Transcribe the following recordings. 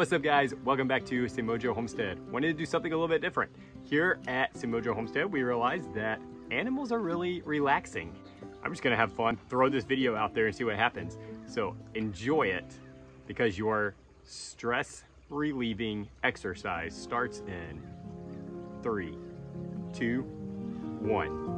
What's up guys? Welcome back to SeMoJo Homestead. Wanted to do something a little bit different. Here at SeMoJo Homestead, we realized that animals are really relaxing. I'm just gonna have fun, throw this video out there and see what happens. So enjoy it because your stress relieving exercise starts in three, two, one.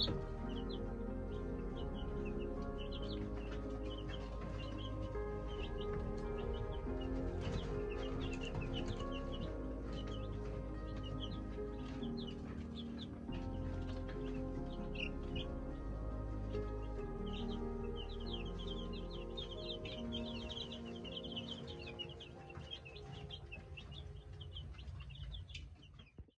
episode.